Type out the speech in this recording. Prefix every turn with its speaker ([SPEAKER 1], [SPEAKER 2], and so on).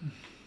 [SPEAKER 1] Mm-hmm.